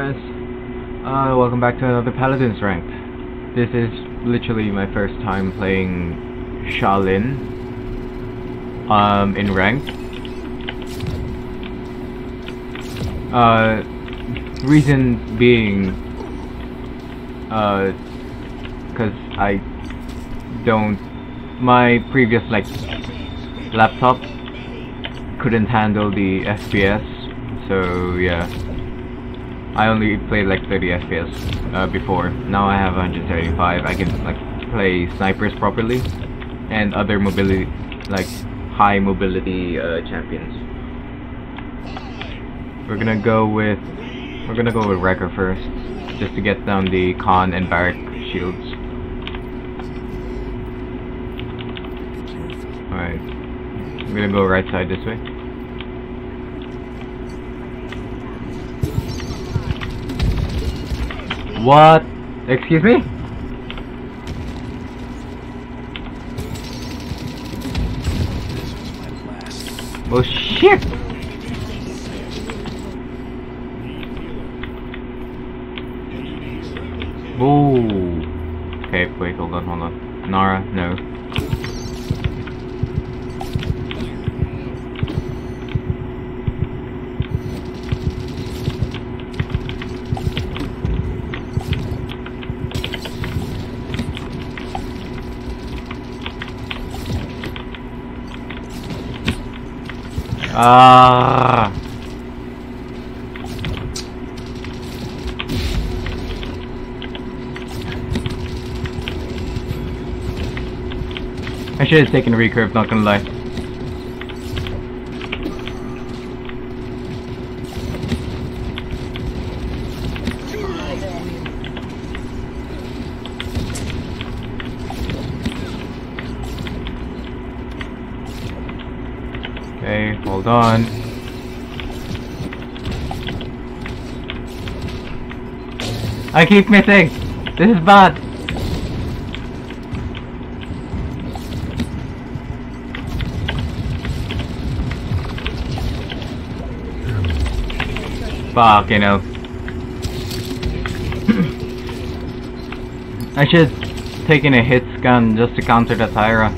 guys? Uh, welcome back to another Paladins Ranked. This is literally my first time playing Sha Lin um, in Ranked. Uh, reason being, uh, cause I don't, my previous like laptop couldn't handle the FPS, so yeah. I only played like 30 FPS uh, before. Now I have 135. I can like play snipers properly and other mobility, like high mobility uh, champions. We're gonna go with we're gonna go with Wrecker first, just to get down the Khan and Barik shields. Alright, I'm gonna go right side this way. What? Excuse me? Oh shit! Ooh. Okay, wait, hold on, hold on. Nara, no. Ah. I should have taken a recurve, not gonna lie. Okay, hold on. I keep missing! This is bad! Fuck, you know. I should have taken a hit scan just to counter the Tyra.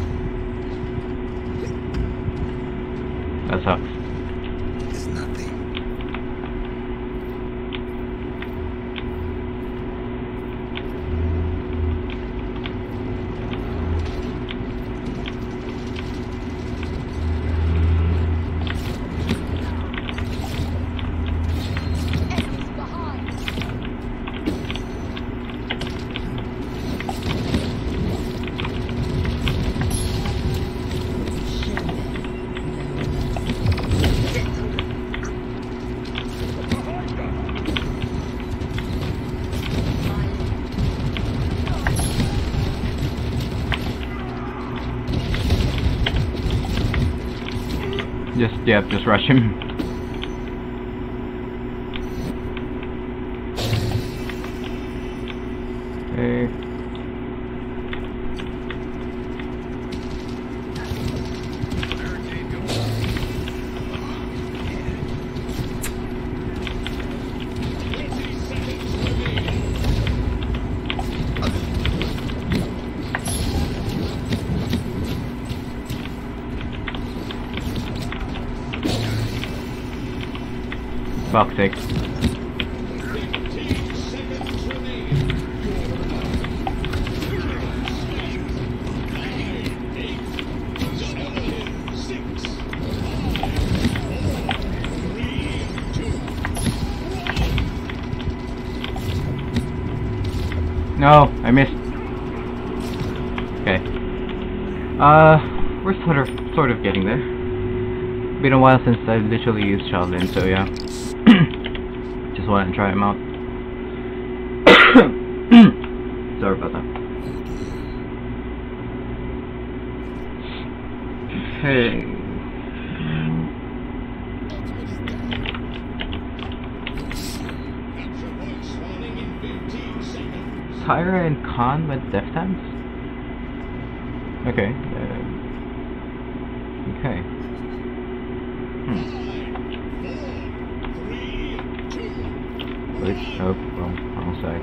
That sucks. It's nothing. Yeah, just rush him. No, I missed. Okay. Uh, we're sort of, sort of getting there. Been a while since I literally used Sha Lin, so yeah. Just wanted to try him out. Sorry about that. Hey. Tyra and Khan with Death Dance? Okay. Uh, okay. Hmm. Nope, wrong, wrong side.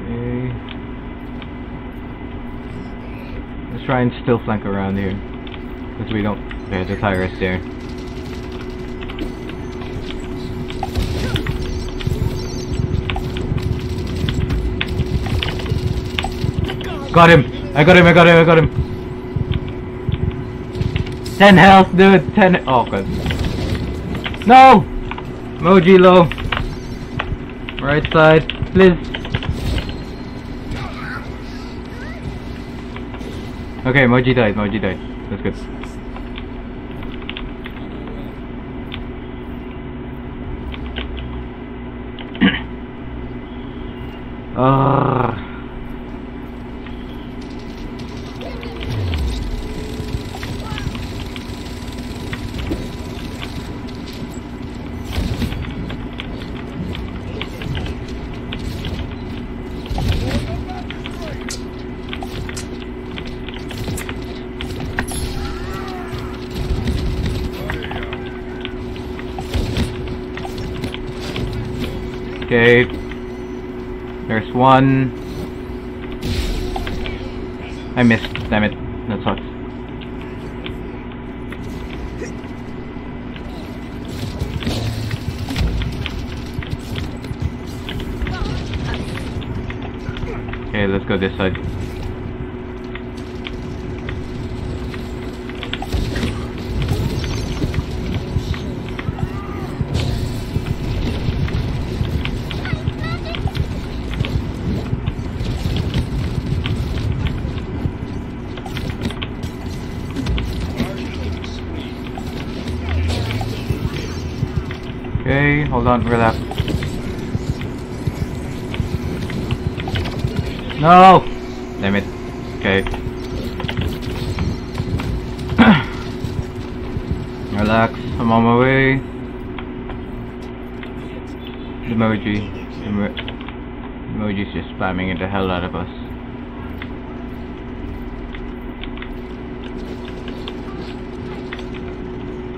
Okay. Let's try and still flank around here. Because we don't... Okay, the Tyra there. Got him! I got him, I got him, I got him! 10 health, dude! 10... Oh, god. No! Moji low. Right side, please. Okay, Moji died, Moji died. That's good. Ah. Okay. There's one. I missed. Damn it. That sucks. Okay, let's go this side. Hold on, relax. No! Damn it. Okay. relax, I'm on my way. Emoji. The emo emoji's just spamming the hell out of us.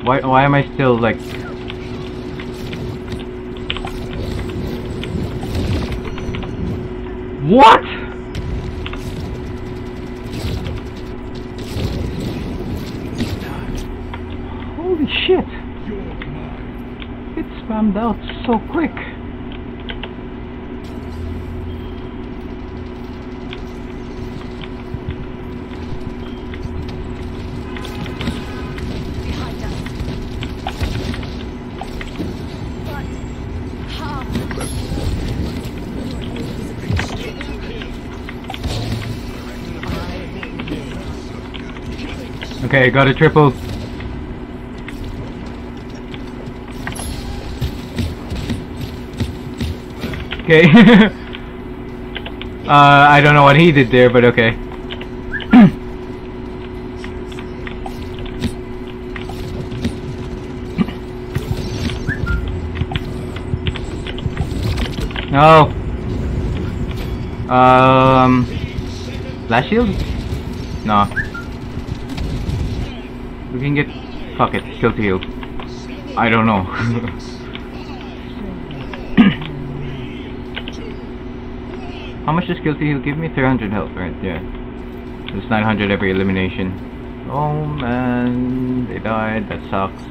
Why, why am I still like What? Holy shit! It spammed out so quick. Okay, got a triple. Okay. uh, I don't know what he did there, but okay. no. Um. Flash shield? No. We can get. Fuck it, to heal. I don't know. How much does to heal give me? 300 health, right? Yeah. It's 900 every elimination. Oh man, they died. That sucks.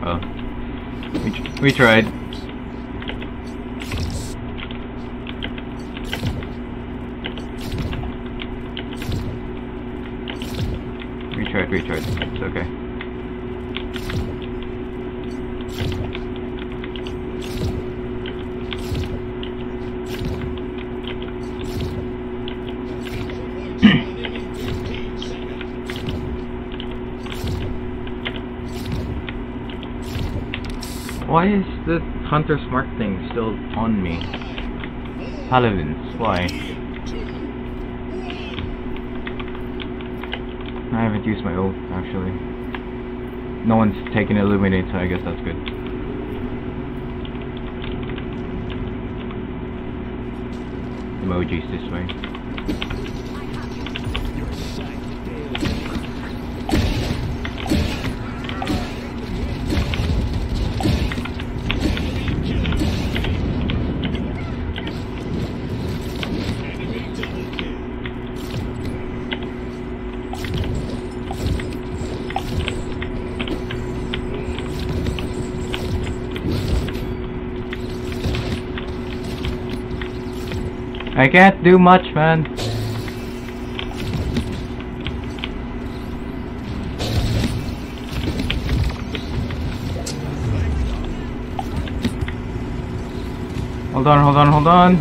Well, we, we tried. We tried, we tried. It's okay. Why is the Hunter's Mark thing still on me? Paladins, why? I haven't used my oath, actually. No one's taken Illuminate, so I guess that's good. Emojis this way. I can't do much, man. Hold on, hold on, hold on.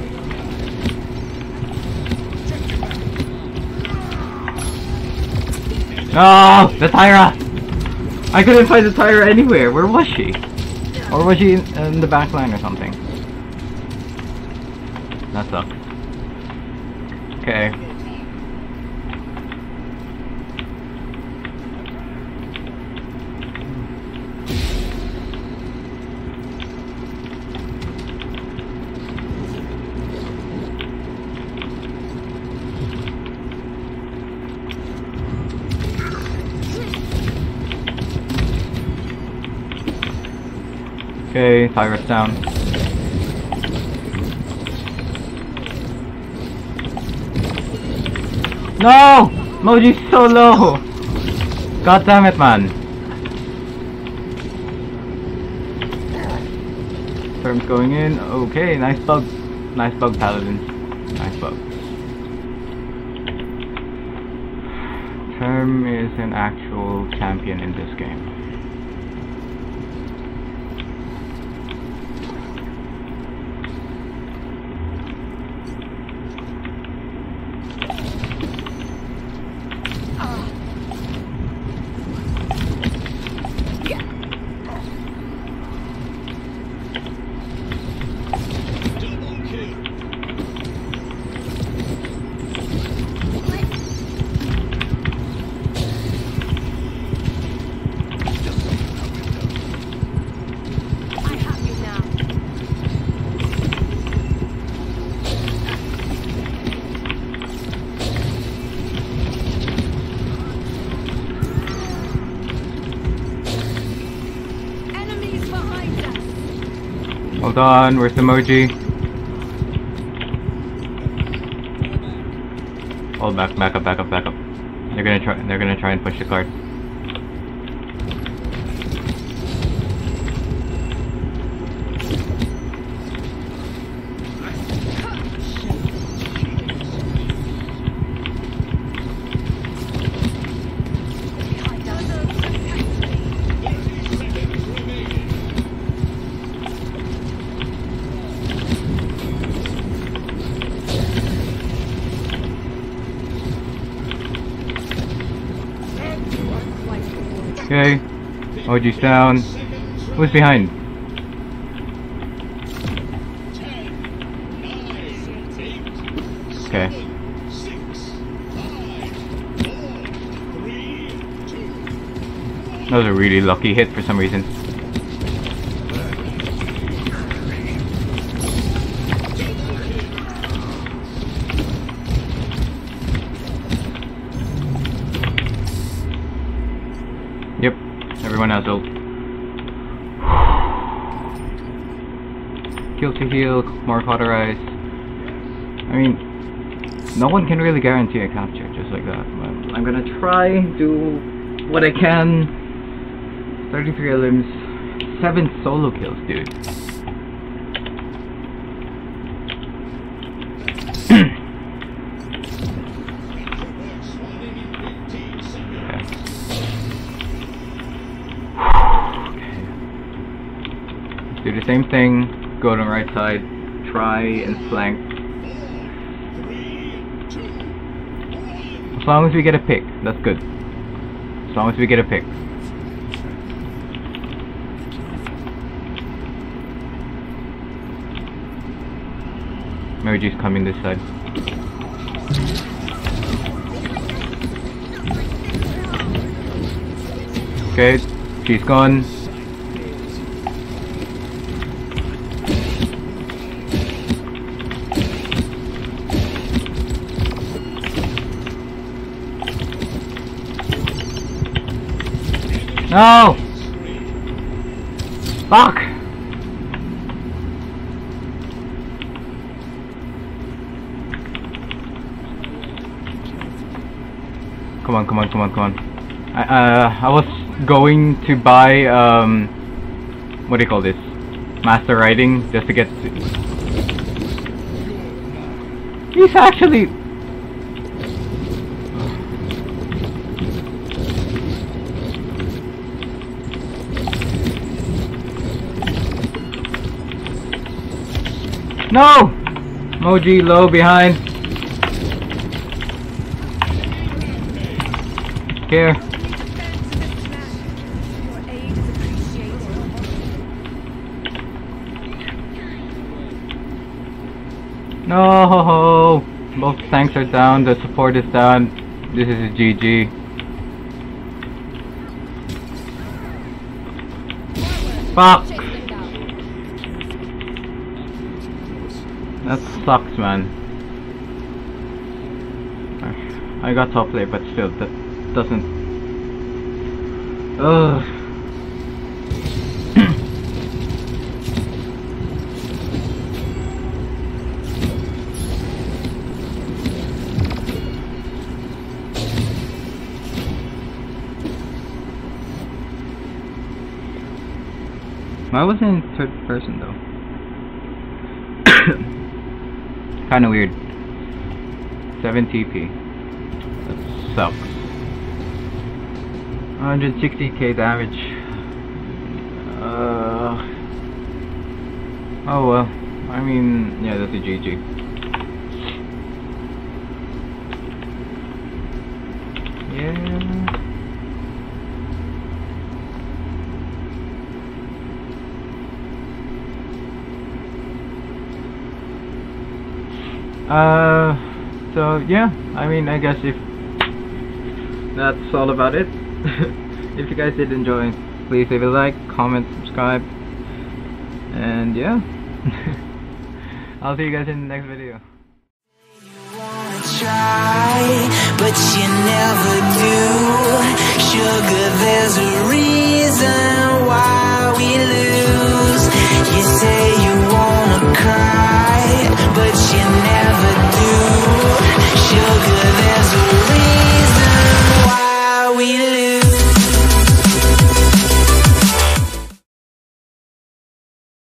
No, the Tyra! I couldn't find the Tyra anywhere. Where was she? Or was she in, in the back line or something? That sucks. Okay. Okay, Tyra's down. No! Moji's so low! God damn it, man. Term's going in. Okay, nice bug. Nice bug, Paladins. Nice bug. Term is an actual champion in this game. Hold on, where's the emoji? Hold back, back up, back up, back up. They're gonna try. They're gonna try and push the card. OG's down. Who's behind? Okay. That was a really lucky hit for some reason. Everyone has ult. Kill to heal, more cauterize. I mean, no one can really guarantee a capture just like that. But I'm gonna try, do what I can. 33 limbs, 7 solo kills, dude. Okay. Do the same thing, go to the right side, try and flank. As long as we get a pick, that's good. As long as we get a pick. Mary's coming this side. Okay, she's gone. No! Fuck! Come on, come on, come on, come on. I, uh, I was going to buy, um, what do you call this? Master Riding, just to get to... He's actually. No! Moji low behind. Here. Your aid is appreciated. No! Both tanks are down, the support is down. This is a GG. Fuck! Chase them down. That sucks, man. I got top lane, but still, that doesn't. Ugh. Why was it in third person though? Kinda weird. 7 TP. That sucks. 160k damage. Uh, oh well. I mean, yeah, that's a GG. Yeah. Uh, so yeah I mean I guess if that's all about it if you guys did enjoy please leave a like comment subscribe and yeah I'll see you guys in the next video. Try, but you never do. Sugar, there's a reason why we lose. You say you want we lose